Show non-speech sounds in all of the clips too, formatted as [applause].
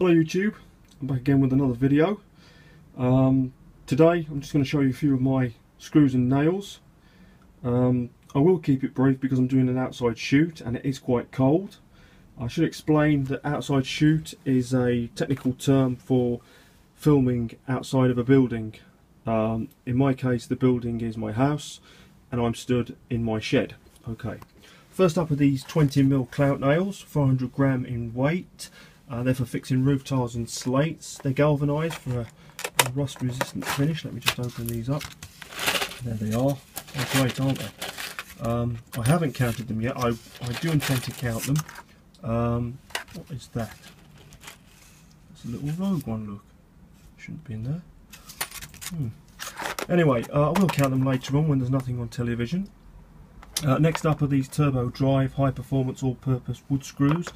Hello YouTube, I'm back again with another video. Um, today I'm just going to show you a few of my screws and nails. Um, I will keep it brief because I'm doing an outside shoot and it is quite cold. I should explain that outside shoot is a technical term for filming outside of a building. Um, in my case the building is my house and I'm stood in my shed. Okay. First up are these 20mm clout nails, 400 gram in weight. Uh, they're for fixing roof tiles and slates. They're galvanised for a, a rust resistant finish. Let me just open these up. There they are. They're great, aren't they? Um, I haven't counted them yet. I, I do intend to count them. Um, what is that? It's a little rogue one, look. Shouldn't be in there. Hmm. Anyway, uh, I will count them later on when there's nothing on television. Uh, next up are these Turbo Drive high performance all purpose wood screws.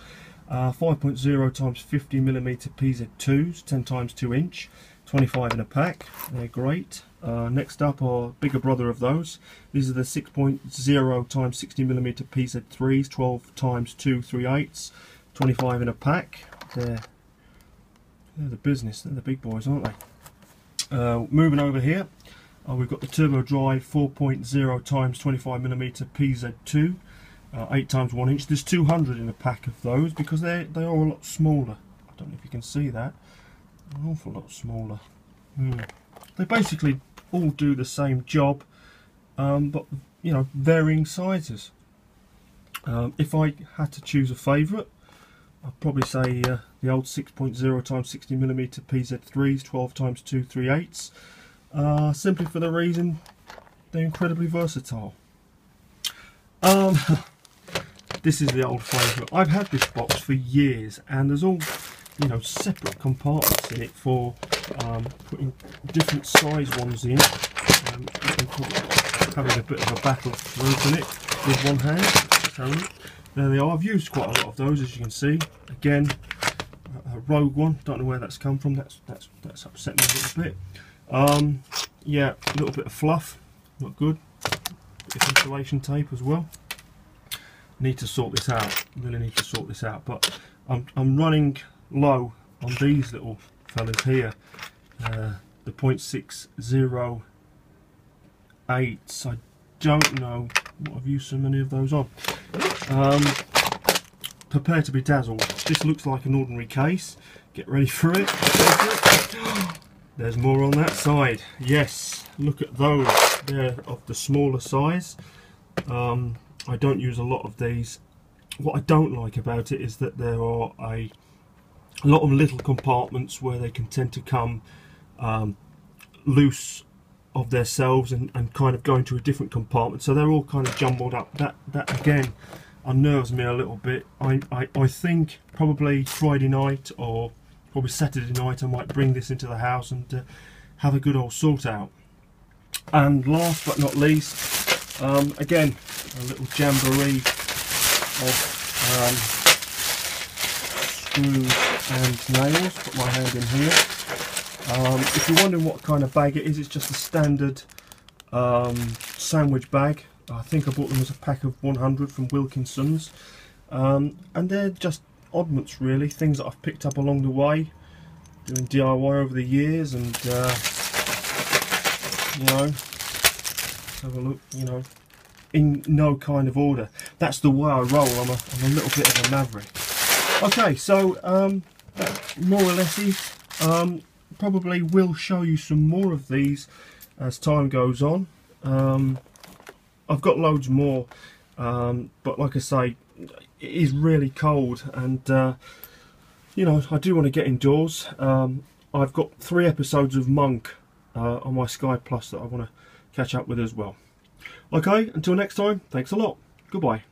Uh, 5.0 times 50 millimeter PZ2s, 10 times 2 inch, 25 in a pack. They're great. Uh, next up are bigger brother of those. These are the 6.0 times 60 millimeter PZ3s, 12 times 2 3 eighths, 25 in a pack. They're, they're the business. They're the big boys, aren't they? Uh, moving over here, uh, we've got the Turbo Drive 4.0 times 25 millimeter PZ2 uh, 8 times 1 inch. There's 200 in a pack of those because they they are a lot smaller. I don't know if you can see that. An awful lot smaller. Hmm. They basically all do the same job, um, but you know, varying sizes. Um, if I had to choose a favourite, I'd probably say uh, the old 6.0 times 60 millimeter PZ3s, 12 times 2 3 eighths. Uh, simply for the reason they're incredibly versatile. Um, [laughs] this is the old favourite. I've had this box for years and there's all you know separate compartments in it for um, putting different size ones in. Um, having a bit of a battle to open it with one hand. There they are. I've used quite a lot of those as you can see. Again, a rogue one. Don't know where that's come from. That's that's that's upset me a little bit. Um, yeah, a little bit of fluff. Not good. Bit of insulation tape as well need to sort this out really need to sort this out but I'm, I'm running low on these little fellas here. Uh, the 0.608 I don't know what I've used so many of those on. Um, prepare to be dazzled. This looks like an ordinary case. Get ready for it. [gasps] There's more on that side. Yes look at those. They're of the smaller size. Um, I don't use a lot of these. What I don't like about it is that there are a, lot of little compartments where they can tend to come um, loose of themselves and, and kind of go into a different compartment. So they're all kind of jumbled up. That that again unnerves me a little bit. I, I, I think probably Friday night or probably Saturday night I might bring this into the house and uh, have a good old sort out. And last but not least, um, again, a little jamboree of um, screws and nails. Put my hand in here. Um, if you're wondering what kind of bag it is, it's just a standard um, sandwich bag. I think I bought them as a pack of 100 from Wilkinson's. Um, and they're just oddments really, things that I've picked up along the way, doing DIY over the years and uh, you know, have a look, you know, in no kind of order. That's the way I roll. I'm a, I'm a little bit of a maverick. Okay, so um, more or less um, probably will show you some more of these as time goes on. Um, I've got loads more, um, but like I say, it is really cold and uh, you know, I do want to get indoors. Um, I've got three episodes of Monk uh, on my Sky Plus that I want to catch up with as well. Okay, until next time, thanks a lot. Goodbye.